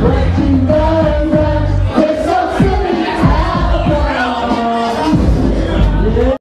Breaking